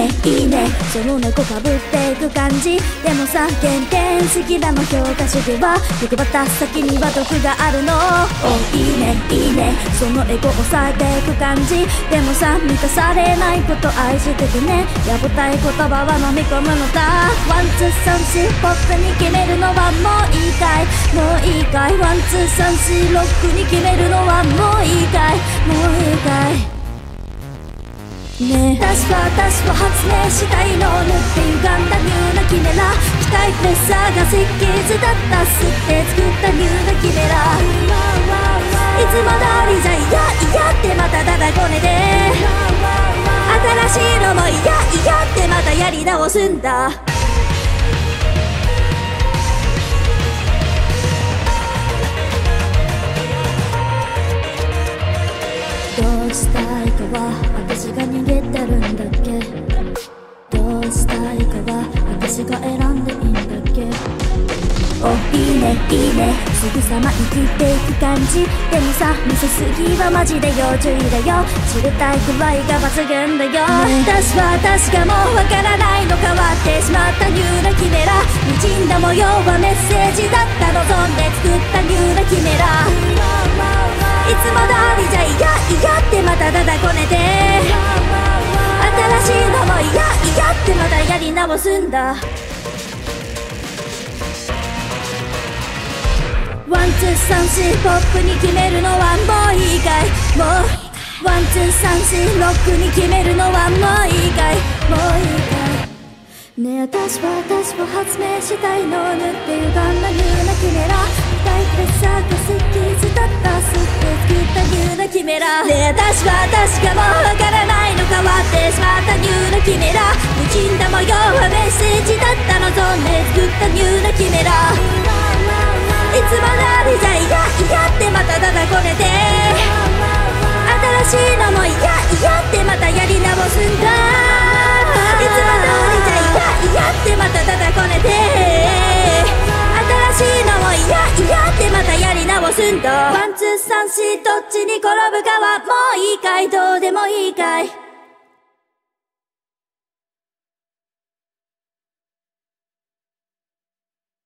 ねいいね。その猫かぶっていく感じ。でもさ原点好きなの評価主義は欲張った先には毒があるの。おいいねいいね。そのエゴ抑えていく感じ。でもさ満たされないこと愛しててね。やぼたい言葉は飲み込むのだ。 one two サンシーポップに決めるのはもういいかい。もういいかい。 one two サンシーロックに決めるのはもういいかいもういいかい。ね。私は私は発明したいの。塗って歪んだニューなキメラ。機械プレッサーが設計図だった吸って作ったニューなキメラ。いつも通りじゃ嫌嫌ってまただだこねて。新しいのも嫌嫌ってまたやり直すんだ。どうしたいかは私が逃げね。いいねすぐさま生きていく感じ。でもさ見せすぎはマジで要注意だよ。知りたいくらいが抜群だよ、私は確かもうわからないの変わってしまったニューなキメラ。滲んだ模様はメッセージだった望んで作ったニューなキメラ。いつも通りじゃ嫌嫌ってまただだこねて。新しいのも嫌嫌ってまたやり直すんだ one two サンシーポップに決めるのはもういいかい。もう one two サンシーロックに決めるのはもういいかい。もういいかい。ねえ私は私は発明したいの塗って歪んだニューなキメラ大プレッサーが設計図だった吸って作ったニューなキメラねえ私は確かもうわからないの変わってしまったニューなキメラ滲んだ模様はメッセージだった望んで作ったニューなキメラいいつも通りじゃ嫌嫌ってまただだこねて。新しいのも嫌嫌ってまたやり直すんだ。いつも通りじゃ嫌嫌ってまただだこねて。新しいのも嫌嫌ってまたやり直すんだ。ワンツーサンシーどっちに転ぶかはもういいかい。どうでもいいかい。